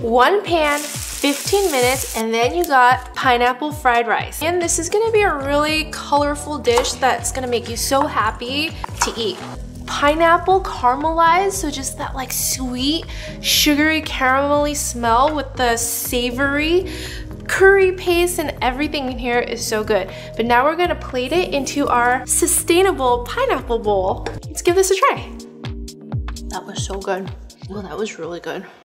one pan, 15 minutes, and then you got pineapple fried rice. And this is gonna be a really colorful dish that's gonna make you so happy to eat pineapple caramelized, so just that like sweet, sugary, caramelly smell with the savory curry paste and everything in here is so good. But now we're gonna plate it into our sustainable pineapple bowl. Let's give this a try. That was so good. Well, that was really good.